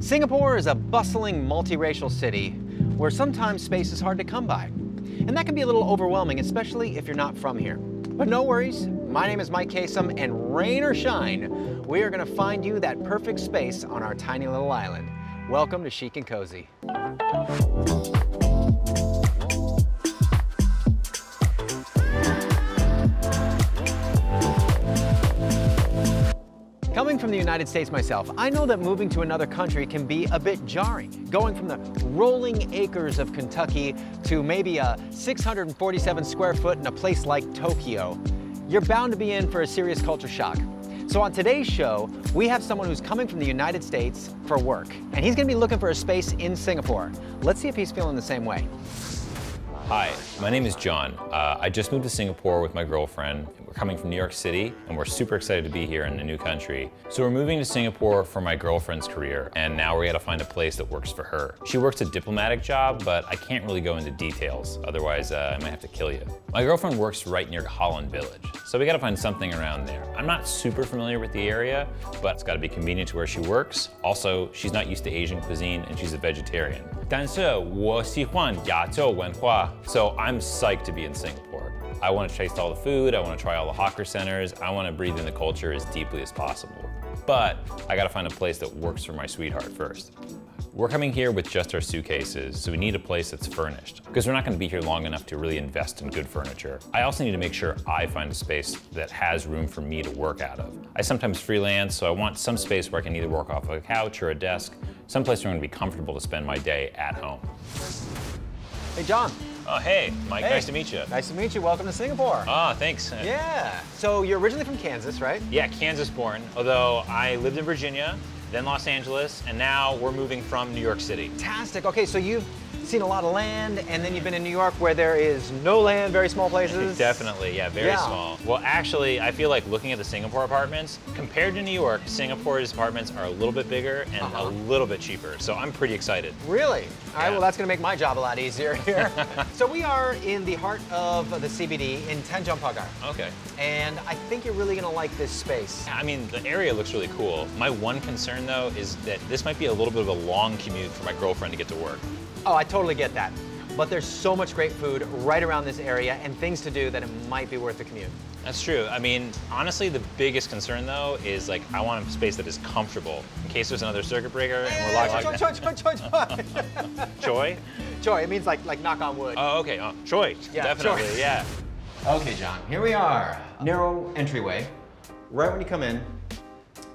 Singapore is a bustling, multiracial city where sometimes space is hard to come by. And that can be a little overwhelming, especially if you're not from here. But no worries, my name is Mike Kasem, and rain or shine, we are gonna find you that perfect space on our tiny little island. Welcome to Chic and Cozy. Coming from the United States myself, I know that moving to another country can be a bit jarring. Going from the rolling acres of Kentucky to maybe a 647 square foot in a place like Tokyo, you're bound to be in for a serious culture shock. So on today's show, we have someone who's coming from the United States for work, and he's gonna be looking for a space in Singapore. Let's see if he's feeling the same way. Hi, my name is John. Uh, I just moved to Singapore with my girlfriend. We're coming from New York City and we're super excited to be here in a new country. So we're moving to Singapore for my girlfriend's career and now we gotta find a place that works for her. She works a diplomatic job, but I can't really go into details, otherwise uh, I might have to kill you. My girlfriend works right near Holland Village, so we gotta find something around there. I'm not super familiar with the area, but it's gotta be convenient to where she works. Also, she's not used to Asian cuisine and she's a vegetarian. 但是我喜欢亚洲文化, So I'm psyched to be in Singapore. I want to taste all the food, I want to try all the hawker centers, I want to breathe in the culture as deeply as possible. But I gotta find a place that works for my sweetheart first. We're coming here with just our suitcases, so we need a place that's furnished, because we're not gonna be here long enough to really invest in good furniture. I also need to make sure I find a space that has room for me to work out of. I sometimes freelance, so I want some space where I can either work off of a couch or a desk, someplace where I'm gonna be comfortable to spend my day at home. Hey, John. Oh, hey, Mike, Hey. nice to meet you. Nice to meet you. Welcome to Singapore. Ah, thanks. yeah. So you're originally from Kansas, right? Yeah, Kansas born, although I lived in Virginia, then Los Angeles, and now we're moving from New York City. Fantastic. Okay, so you've seen a lot of land, and then you've been in New York where there is no land, very small places. Definitely, yeah, very Yeah. small. Well, actually, I feel like looking at the Singapore apartments, compared to New York, Singapore's apartments are a little bit bigger and Uh-huh. a little bit cheaper. So I'm pretty excited. Really? All right, Yeah. well, that's going to make my job a lot easier here. so we are in the heart of the CBD in Tanjong Pagar, Okay. and I think you're really going to like this space. I mean, the area looks really cool. My one concern, though, is that this might be a little bit of a long commute for my girlfriend to get to work. Oh, I totally get that. But there's so much great food right around this area and things to do that it might be worth the commute. That's true. I mean, honestly, the biggest concern, though, is like I want a space that is comfortable in case there's another circuit breaker and we're locked. Choi, choi, choi, choi, choi. Choi? Choi, it means like like knock on wood. Oh, okay. Uh, oh, Choi. Yeah, Definitely. Choi. Yeah. Okay, John, here we are. Narrow entryway. Right when you come in,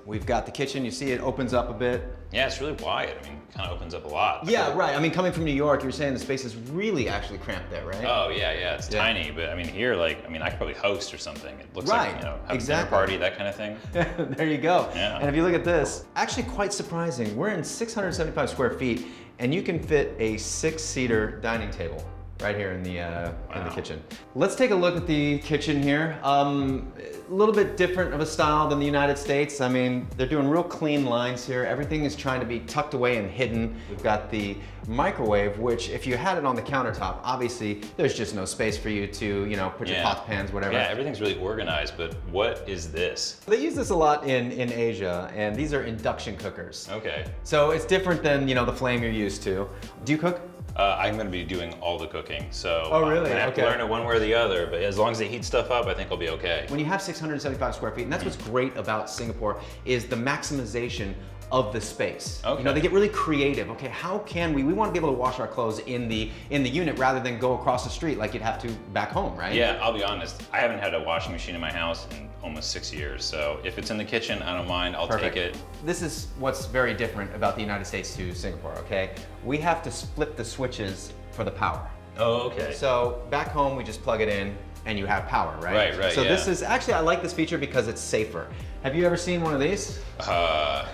we've got the kitchen. You see it opens up a bit. Yeah, it's really wide. I mean, kind of opens up a lot. Yeah, right. I mean, coming from New York, you were saying the space is really actually cramped there, right? Oh yeah, yeah. It's Yeah. tiny, but I mean, here, like, I mean, I could probably host or something. It looks Right, like you know, have a exactly. dinner party, that kind of thing. there you go. Yeah. And if you look at this, actually quite surprising. We're in 675 square feet, and you can fit a six-seater dining table right here in the uh, in the kitchen. Let's take a look at the kitchen here. Um, a little bit different of a style than the United States. I mean, they're doing real clean lines here. Everything is trying to be tucked away and hidden. We've got the microwave, which if you had it on the countertop, obviously there's just no space for you to, you know, put your pots, pans, whatever. Yeah, everything's really organized, but what is this? They use this a lot in, in Asia, and these are induction cookers. Okay. So it's different than, you know, the flame you're used to. Do you cook? Uh, I'm going to be doing all the cooking, so Oh, really? I'm gonna have Okay. to learn it one way or the other. But as long as they heat stuff up, I think I'll be okay. When you have 675 square feet, and that's what's great about Singapore, is the maximization of the space. You know, they get really creative. Okay, how can we, we want to be able to wash our clothes in the in the unit rather than go across the street like you'd have to back home, right? Yeah, I'll be honest. I haven't had a washing machine in my house in almost six years. So if it's in the kitchen, I don't mind. I'll Perfect. take it. This is what's very different about the United States to Singapore, okay? We have to split the switches for the power. Oh, okay. So back home, we just plug it in and you have power, right? Right, right, So this is, actually I like this feature because it's safer. Have you ever seen one of these? Uh,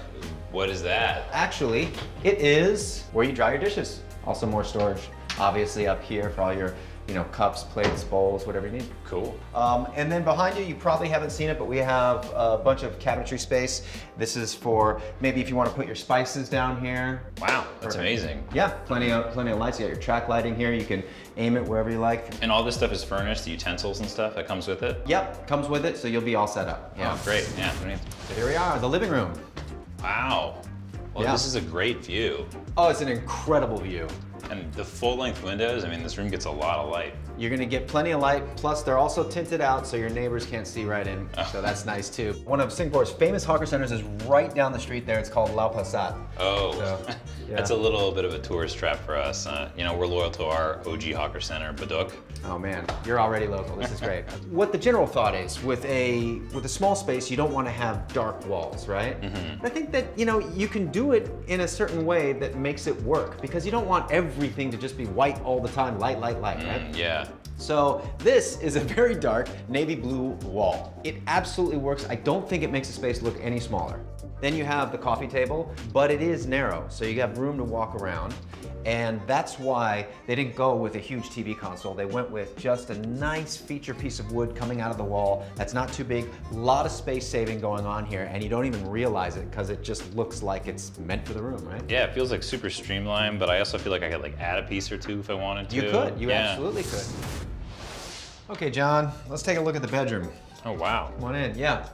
what is that? Actually, it is where you dry your dishes. Also more storage, obviously up here for all your, you know, cups, plates, bowls, whatever you need. Cool. Um, and then behind you, you probably haven't seen it, but we have a bunch of cabinetry space. This is for maybe if you want to put your spices down here. Wow, that's amazing. Yeah, plenty of plenty of lights. You got your track lighting here. You can aim it wherever you like. And all this stuff is furnished, the utensils and stuff that comes with it? Yep, comes with it, so you'll be all set up. Yeah. Oh, great. Yeah. So here we are, the living room. Wow. Well, Yeah. this is a great view. Oh, it's an incredible view. And the full length windows, I mean, this room gets a lot of light. You're gonna get plenty of light, plus they're also tinted out so your neighbors can't see right in, so that's nice too. One of Singapore's famous hawker centers is right down the street there. It's called Lau Pa Sat. Oh, So, yeah. that's a little bit of a tourist trap for us. Uh, you know, we're loyal to our OG Hawker Center, Bedok. Oh man, you're already local. This is great. what the general thought is with a with a small space, you don't want to have dark walls, right? Mm-hmm. I think that you know you can do it in a certain way that makes it work because you don't want everything to just be white all the time, light, light, light, right? Mm, yeah. So this is a very dark navy blue wall. It absolutely works. I don't think it makes the space look any smaller. Then you have the coffee table, but it is narrow, so you have room to walk around. And that's why they didn't go with a huge TV console. They went with just a nice feature piece of wood coming out of the wall that's not too big. A lot of space saving going on here, and you don't even realize it because it just looks like it's meant for the room, right? Yeah, it feels like super streamlined, but I also feel like I could like add a piece or two if I wanted to. You could, you Yeah. absolutely could. Okay, John, let's take a look at the bedroom. Oh, wow. One on in, yeah.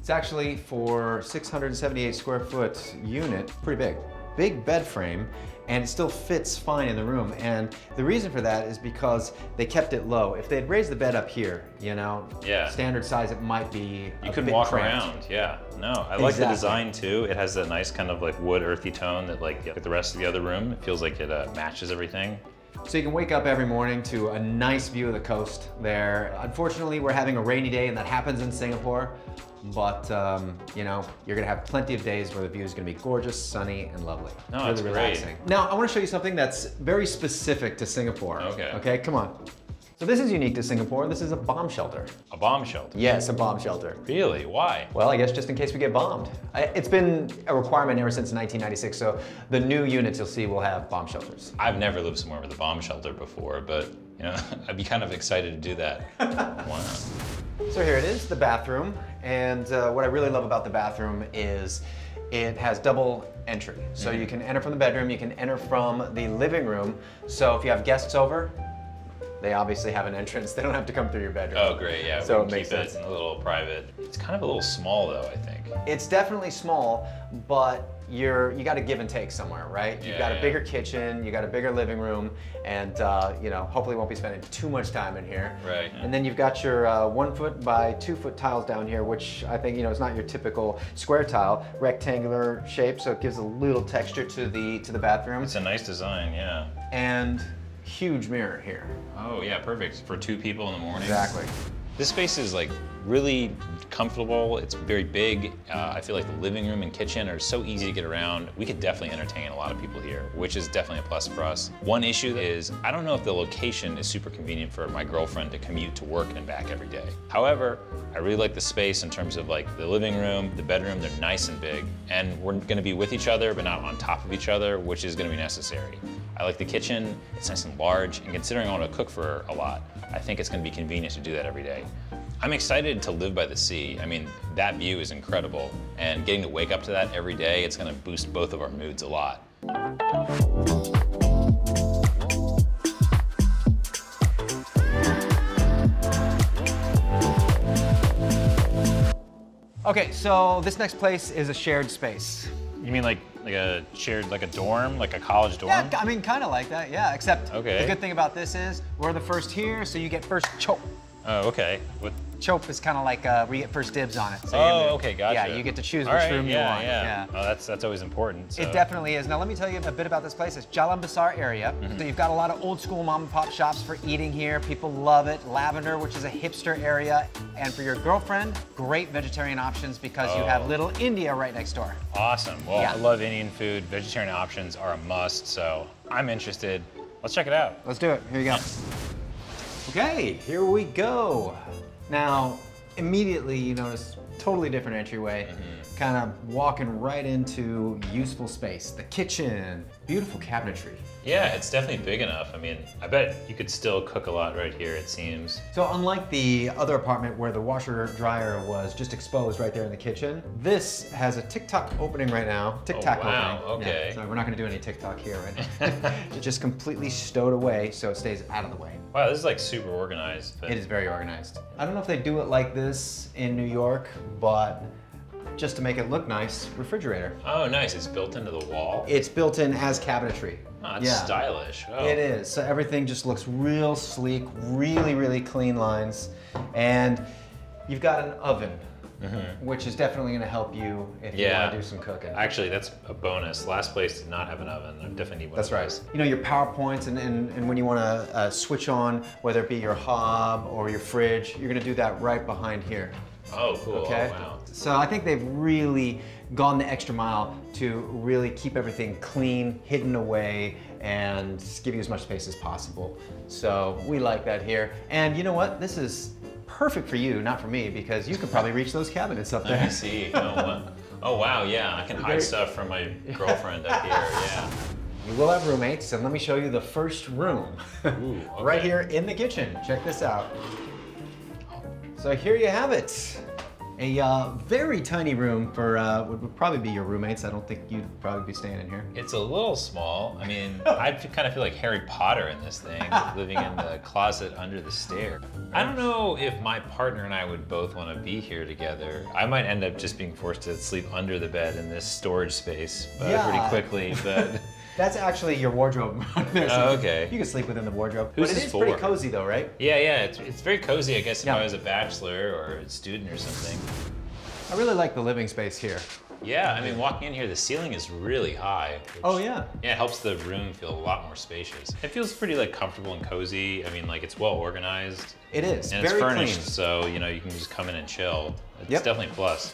It's actually for 678 square foot unit, pretty big. Big bed frame, and it still fits fine in the room. And the reason for that is because they kept it low. If they had raised the bed up here, you know, Yeah. standard size, it might be You bit walk cramped. around, yeah. No, I like the design too. It has that nice kind of like wood earthy tone that like, like the rest of the other room. It feels like it uh, matches everything. So you can wake up every morning to a nice view of the coast there. Unfortunately, we're having a rainy day and that happens in Singapore. But, um, you know, you're gonna have plenty of days where the view is gonna be gorgeous, sunny, and lovely. No, really that's great. Now, I wanna show you something that's very specific to Singapore. Okay. Okay, come on. So this is unique to Singapore. This is a bomb shelter. A bomb shelter. Yes, a bomb shelter. Really? Why? Well, I guess just in case we get bombed. It's been a requirement ever since 1996, so the new units you'll see will have bomb shelters. I've never lived somewhere with a bomb shelter before, but you know, I'd be kind of excited to do that. Why not? So here it is, the bathroom. And uh, what I really love about the bathroom is it has double entry. So you can enter from the bedroom, you can enter from the living room. So if you have guests over, they obviously have an entrance. They don't have to come through your bedroom. Oh, great. Yeah. So it makes sense. it a little private. It's kind of a little small though, I think. It's definitely small, but you're you got to give and take somewhere, right? Yeah, You've got a Yeah. bigger kitchen, you got a bigger living room, and uh, you know hopefully won't be spending too much time in here. Right. And then you've got your uh, one foot by two foot tiles down here, which I think you know is not your typical square tile, rectangular shape, so it gives a little texture to the to the bathroom. It's a nice design, yeah. And huge mirror here. Oh yeah, perfect for two people in the morning. Exactly. This space is like really comfortable. It's very big. Uh, I feel like the living room and kitchen are so easy to get around. We could definitely entertain a lot of people here, which is definitely a plus for us. One issue is I don't know if the location is super convenient for my girlfriend to commute to work and back every day. However, I really like the space in terms of like the living room, the bedroom, they're nice and big. And we're gonna be with each other, but not on top of each other, which is gonna be necessary. I like the kitchen, it's nice and large, and considering I wanna cook for a lot, I think it's gonna be convenient to do that every day. I'm excited to live by the sea. I mean, that view is incredible, and getting to wake up to that every day, it's gonna boost both of our moods a lot. Okay, so this next place is a shared space. You mean like like a shared like a dorm, like a college dorm? Yeah, I mean, kind of like that, yeah, except Okay. the good thing about this is we're the first here, so you get first chope. Oh, okay. What? Chope is kind of like uh, where you get first dibs on it. So Oh, you- okay, gotcha. Yeah, you get to choose All which right, room yeah, you want. Yeah. yeah. Oh, that's that's always important. So. It definitely is. Now let me tell you a bit about this place. It's Jalan Besar area. Mm-hmm. So you've got a lot of old school mom and pop shops for eating here. People love it. Lavender, which is a hipster area. And for your girlfriend, great vegetarian options because you have Oh. Little India right next door. Awesome. Well, Yeah. I love Indian food. Vegetarian options are a must, so I'm interested. Let's check it out. Let's do it. Here you go. Okay, here we go. Now, immediately you notice totally different entryway. Mm-hmm. Kind of walking right into useful space. The kitchen, beautiful cabinetry. Yeah, it's definitely big enough. I mean, I bet you could still cook a lot right here, it seems. So unlike the other apartment where the washer dryer was just exposed right there in the kitchen, this has a TikTok opening right now. TikTok Oh, wow, opening. okay. Yeah, so we're not gonna do any TikTok here, right? It's just completely stowed away so it stays out of the way. Wow, this is like super organized. But It is very organized. I don't know if they do it like this in New York, but just to make it look nice, refrigerator. Oh, nice. It's built into the wall. It's built in as cabinetry. Oh, it's stylish. Oh. It is. So everything just looks real sleek, really, really clean lines. And you've got an oven, which is definitely going to help you if you Mm-hmm. Want to do some cooking. Actually, that's a bonus. Last place did not have an oven. I definitely need one. That's right. those. You know, your PowerPoints and, and, and when you want to uh, switch on, whether it be your hob or your fridge, you're going to do that right behind here. Oh, oh cool. Okay. Oh, wow. So I think they've really gone the extra mile to really keep everything clean, hidden away, and give you as much space as possible. So we like that here. And you know what? This is perfect for you, not for me, because you could probably reach those cabinets up there. I see. Oh, wow. oh, wow. Yeah, I can Very- hide stuff from my girlfriend up here. Yeah. You will have roommates, and let me show you the first room. Ooh, Right here in the kitchen. Check this out. So here you have it. A uh, very tiny room for uh, what would probably be your roommates. I don't think you'd probably be staying in here. It's a little small. I mean, I kind of feel like Harry Potter in this thing, living in the closet under the stair. I don't know if my partner and I would both want to be here together. I might end up just being forced to sleep under the bed in this storage space uh, Yeah. pretty quickly, but That's actually your wardrobe. there, so Oh, okay. You can sleep within the wardrobe. Who's but it is pretty cozy though, right? yeah, yeah, it's, it's very cozy, I guess, if Yeah. I was a bachelor or a student or something. I really like the living space here. Yeah, I mean, walking in here, the ceiling is really high. which- Oh yeah. Yeah, it helps the room feel a lot more spacious. It feels pretty like comfortable and cozy. I mean, like it's well organized. It is. And very it's furnished, clean. so you know you can just come in and chill. It's Yep. definitely a plus.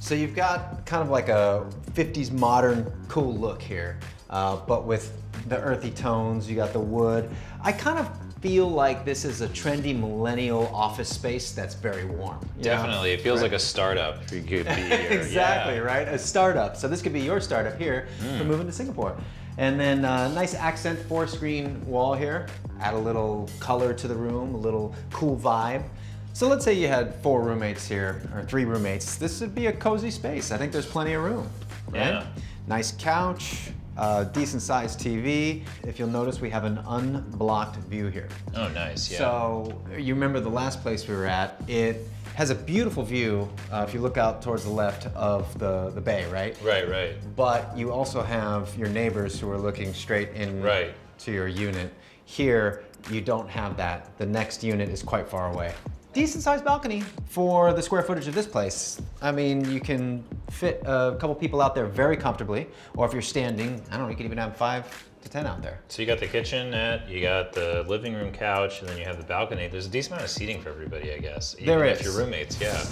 So you've got kind of like a 50s modern cool look here, uh, but with the earthy tones, you got the wood. I kind of feel like this is a trendy millennial office space that's very warm. you know? Definitely, it feels Right. like a startup. You could be here. exactly, yeah. right? A startup. So this could be your startup here Hmm. for moving to Singapore. And then uh, nice accent four screen wall here. Add a little color to the room, a little cool vibe. So let's say you had four roommates here, or three roommates. This would be a cozy space. I think there's plenty of room, right? Yeah. Nice couch, uh, decent sized TV. If you'll notice, we have an unblocked view here. Oh, nice. Yeah. So you remember the last place we were at? It has a beautiful view uh, if you look out towards the left of the, the bay, right? right, right. But you also have your neighbors who are looking straight in Right. to your unit. Here, you don't have that. The next unit is quite far away. Decent sized balcony for the square footage of this place. I mean, you can fit a couple people out there very comfortably, or if you're standing, I don't know, you could even have five to 10 out there. So you got the kitchenette, you got the living room couch, and then you have the balcony. There's a decent amount of seating for everybody, I guess. Even There if is. you're roommates, yeah.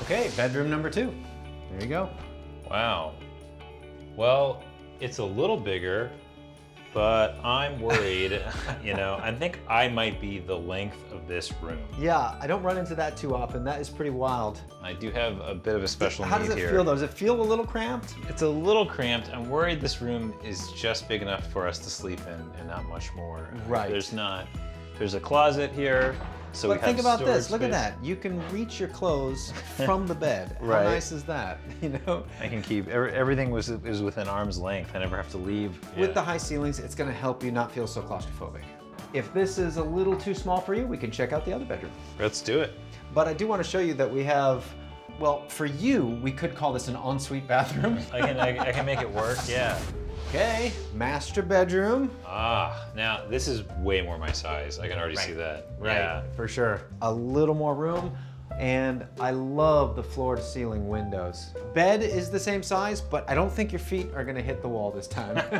Okay, bedroom number two. There you go. Wow. Well, it's a little bigger, but I'm worried. you know, I think I might be the length of this room. Yeah, I don't run into that too often. That is pretty wild. I do have a bit of a special How need does it here. feel though? Does it feel a little cramped? It's a little cramped. I'm worried this room is just big enough for us to sleep in and not much more. Right. There's not. There's a closet here, so we but have think about this. Look at that. You can reach your clothes from the bed. Right. How nice is that? You know? I can keep every, everything was is within arm's length. I never have to leave. With Yeah. the high ceilings, it's going to help you not feel so claustrophobic. If this is a little too small for you, we can check out the other bedroom. Let's do it. But I do want to show you that we have, well, for you, we could call this an ensuite bathroom. I can I, I can make it work. Yeah. Okay, master bedroom. Ah, now this is way more my size. I can already see that. Right, Yeah. for sure. A little more room, and I love the floor to ceiling windows. Bed is the same size, but I don't think your feet are gonna hit the wall this time.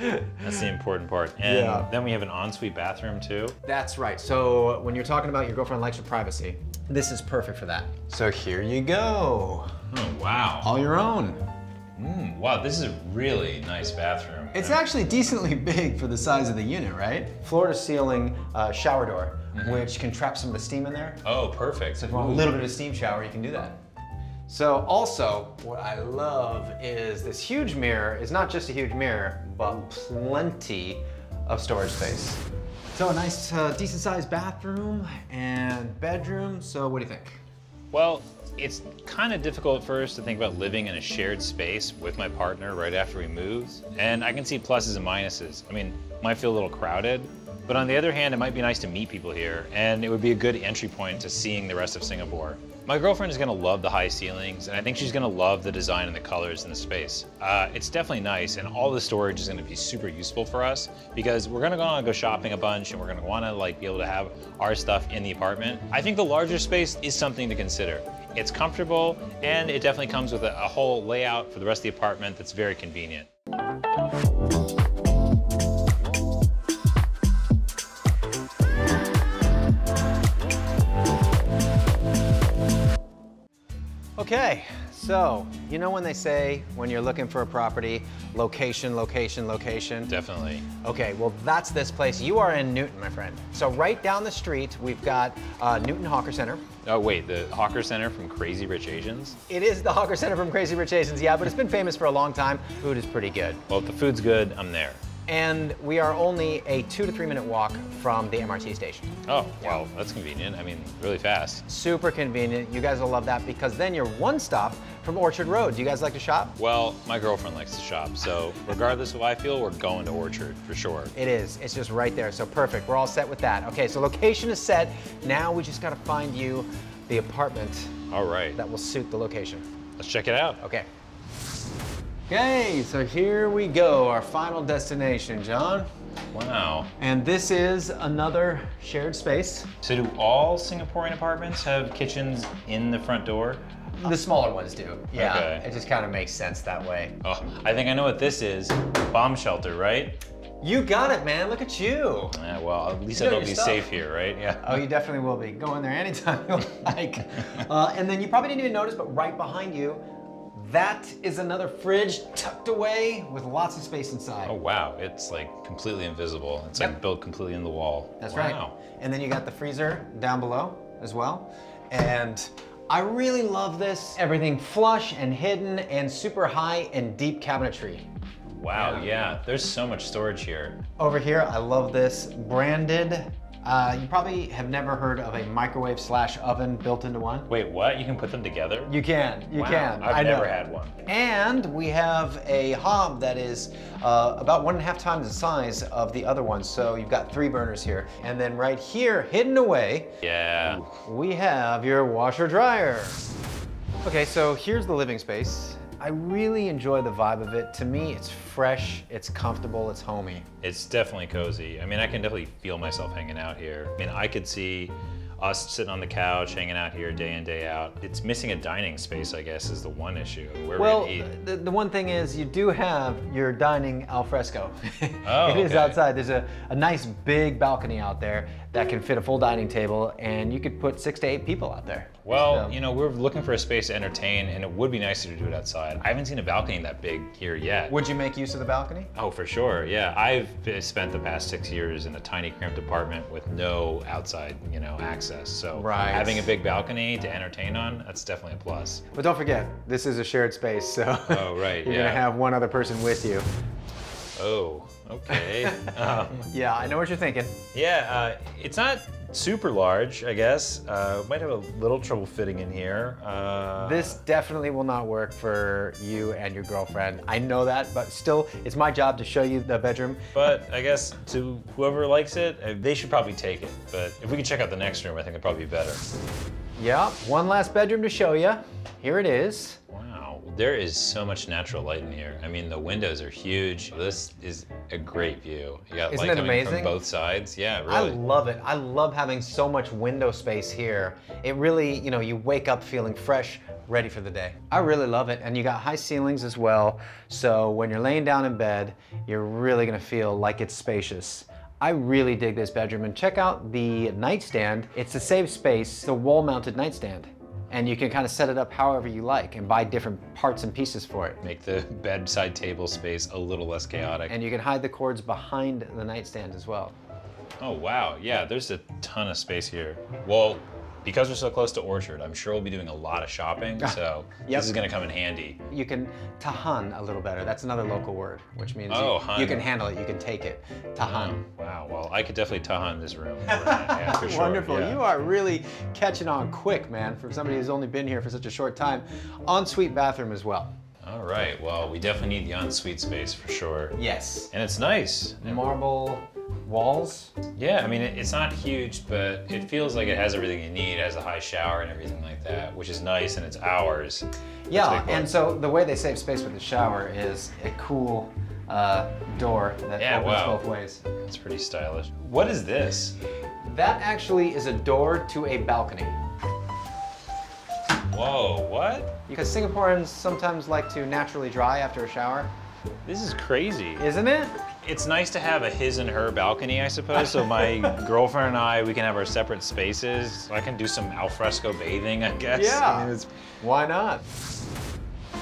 That's the important part. And Yeah. then we have an ensuite bathroom too. That's right. So when you're talking about your girlfriend likes your privacy, this is perfect for that. So here you go. Oh wow. All your own. Mm, wow, this is a really nice bathroom. It's actually decently big for the size of the unit, right? Floor to ceiling uh, shower door, which can trap some of the steam in there. Oh, perfect. So if you want a little bit of steam shower, you can do that. So also, what I love is this huge mirror is not just a huge mirror, but plenty of storage space. So a nice, uh, decent sized bathroom and bedroom. So what do you think? Well, it's kind of difficult at first to think about living in a shared space with my partner right after we moved. And I can see pluses and minuses. I mean, might feel a little crowded, but on the other hand, it might be nice to meet people here, and it would be a good entry point to seeing the rest of Singapore. My girlfriend is gonna love the high ceilings, and I think she's gonna love the design and the colors in the space. Uh, it's definitely nice, and all the storage is gonna be super useful for us because we're gonna wanna go shopping a bunch, and we're gonna wanna like be able to have our stuff in the apartment. I think the larger space is something to consider. It's comfortable, and it definitely comes with a, a whole layout for the rest of the apartment that's very convenient. Okay, so you know when they say when you're looking for a property, location, location, location? Definitely. Okay, well that's this place. You are in Newton, my friend. So right down the street, we've got uh, Newton Hawker Center. Oh wait, the Hawker Center from Crazy Rich Asians? It is the Hawker Center from Crazy Rich Asians, yeah, but it's been famous for a long time. Food is pretty good. Well, if the food's good, I'm there. And we are only a two to three minute walk from the MRT station. Oh, well, that's convenient. I mean, really fast. Super convenient. You guys will love that because then you're one stop from Orchard Road. Do you guys like to shop? Well, my girlfriend likes to shop, so regardless of how I feel, we're going to Orchard for sure. It is. It's just right there. So perfect. We're all set with that. Okay, so location is set. Now we just got to find you the apartment All right, that will suit the location. let's check it out. Okay. Okay, so here we go, our final destination, John. Wow. And this is another shared space. So do all Singaporean apartments have kitchens in the front door? The smaller ones do. Yeah, Okay. it just kind of makes sense that way. Oh, I think I know what this is. Bomb shelter, right? You got it, man. Look at you. Yeah, well, at least You know will be stuff. safe here, right? Yeah. Oh, you definitely will be. Go in there anytime you like. Uh, and then you probably didn't even notice, but right behind you, that is another fridge tucked away with lots of space inside. Oh wow, it's like completely invisible. It's Yep. like built completely in the wall. That's wow. right. And then you got the freezer down below as well. And I really love this. Everything flush and hidden and super high and deep cabinetry. Wow, Yeah. yeah. There's so much storage here. Over here, I love this branded. Uh, you probably have never heard of a microwave slash oven built into one. Wait, what? You can put them together? You can, you Wow, can. I've I know. never had one. And we have a hob that is uh, about one and a half times the size of the other one. So you've got three burners here. And then right here, hidden away, Yeah. we have your washer dryer. Okay, so here's the living space. I really enjoy the vibe of it. To me, it's fresh, it's comfortable, it's homey. It's definitely cozy. I mean, I can definitely feel myself hanging out here. I mean, I could see us sitting on the couch, hanging out here day in, day out. It's missing a dining space, I guess, is the one issue. Where Well, we eat. the, the one thing is you do have your dining al fresco. Oh, it is okay. outside. There's a, a nice big balcony out there that can fit a full dining table and you could put six to eight people out there. Well, So- you know, we're looking for a space to entertain, and it would be nicer to do it outside. I haven't seen a balcony that big here yet. Would you make use of the balcony? Oh, for sure. Yeah, I've spent the past six years in a tiny, cramped apartment with no outside, you know, access. So Right. having a big balcony to entertain on, that's definitely a plus. But don't forget, this is a shared space, so Oh, right, you're yeah. gonna have one other person with you. Oh, okay. um, Yeah, I know what you're thinking. yeah, uh, it's not super large, I guess. Uh, might have a little trouble fitting in here. Uh, This definitely will not work for you and your girlfriend. I know that, but still, it's my job to show you the bedroom. But I guess to whoever likes it, uh, they should probably take it. But if we can check out the next room, I think it'd probably be better. Yeah, one last bedroom to show you. Here it is. Wow, there is so much natural light in here. I mean, the windows are huge. This is a great view. You got Isn't light it coming amazing? from both sides. Yeah, really. I love it. I love having so much window space here. It really, you know, you wake up feeling fresh, ready for the day. I really love it. And you got high ceilings as well. So when you're laying down in bed, you're really gonna feel like it's spacious. I really dig this bedroom and check out the nightstand. It's a save space, the wall mounted nightstand. And you can kind of set it up however you like and buy different parts and pieces for it. Make the bedside table space a little less chaotic. And you can hide the cords behind the nightstand as well. oh wow, yeah, there's a ton of space here. Well, because we're so close to Orchard, I'm sure we'll be doing a lot of shopping. So Yep. this is gonna come in handy. You can tahan a little better. That's another local word, which means Oh, you, you can handle it, you can take it. Tahan. Oh, wow, well, I could definitely tahan this room. yeah, for sure. Wonderful. yeah. You are really catching on quick, man, for somebody who's only been here for such a short time. Ensuite bathroom as well. All right, well, we definitely need the ensuite space for sure. Yes. And it's nice. Marble walls. Yeah, I mean, it, it's not huge, but it feels like it has everything you need. It has a high shower and everything like that, which is nice, and it's ours. Yeah, and so the way they save space with the shower is a cool uh, door that Yeah, opens wow. both ways. It's pretty stylish. What is this? That actually is a door to a balcony. Whoa, what? Because Singaporeans sometimes like to naturally dry after a shower, This is crazy. isn't it? It's nice to have a his and her balcony, I suppose. So my girlfriend and I, we can have our separate spaces. I can do some alfresco bathing, I guess. Yeah. I mean, it's, Why not?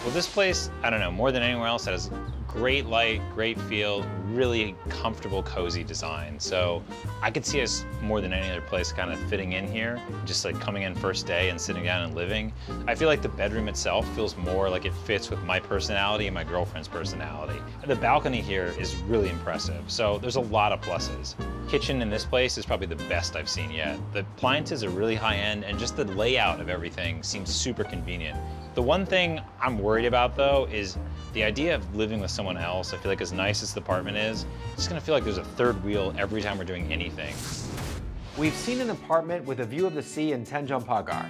well, this place, I don't know, more than anywhere else, has great light, great feel, really comfortable, cozy design. So I could see us more than any other place kind of fitting in here, just like coming in first day and sitting down and living. I feel like the bedroom itself feels more like it fits with my personality and my girlfriend's personality. The balcony here is really impressive, so there's a lot of pluses. Kitchen in this place is probably the best I've seen yet. The appliances are really high end and just the layout of everything seems super convenient. The one thing I'm worried about though is the idea of living with someone else. I feel like as nice as the apartment is, it's just gonna feel like there's a third wheel every time we're doing anything. We've seen an apartment with a view of the sea in Tanjong Pagar,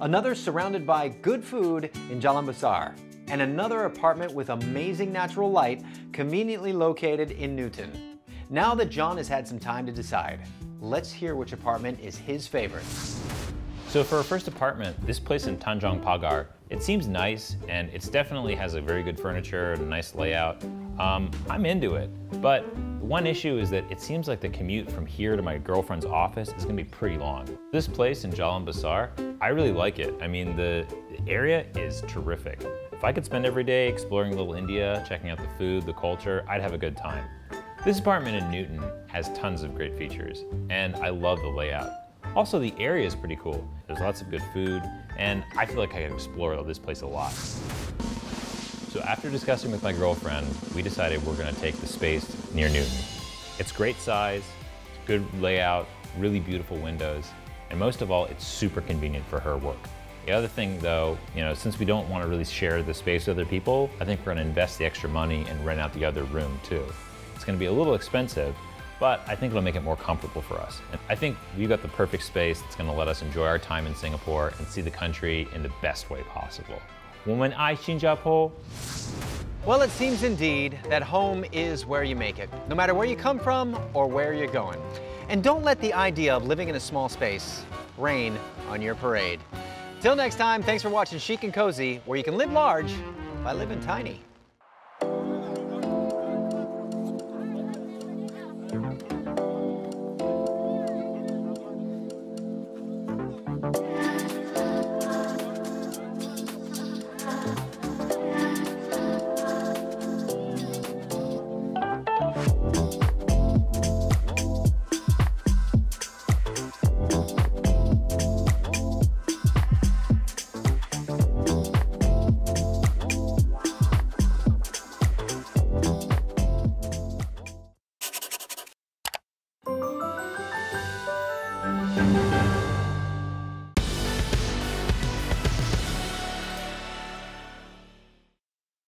another surrounded by good food in Jalan Besar, and another apartment with amazing natural light conveniently located in Newton. Now that John has had some time to decide, let's hear which apartment is his favorite. So for our first apartment, this place in Tanjong Pagar, it seems nice and it definitely has a very good furniture and a nice layout. Um, I'm into it, but one issue is that it seems like the commute from here to my girlfriend's office is gonna be pretty long. This place in Jalan Besar, I really like it. I mean, the area is terrific. If I could spend every day exploring Little India, checking out the food, the culture, I'd have a good time. This apartment in Newton has tons of great features, and I love the layout. Also, the area is pretty cool. There's lots of good food, and I feel like I could explore this place a lot. So after discussing with my girlfriend, we decided we're gonna take the space near Newton. It's great size, good layout, really beautiful windows, and most of all, it's super convenient for her work. The other thing though, you know, since we don't wanna really share the space with other people, I think we're gonna invest the extra money and rent out the other room too. It's gonna be a little expensive, but I think it'll make it more comfortable for us. And I think we've got the perfect space that's gonna let us enjoy our time in Singapore and see the country in the best way possible. Woman I Singapore. Well, it seems indeed that home is where you make it, no matter where you come from or where you're going. And don't let the idea of living in a small space rain on your parade. Till next time, thanks for watching Chic and Cozy, where you can live large by living tiny.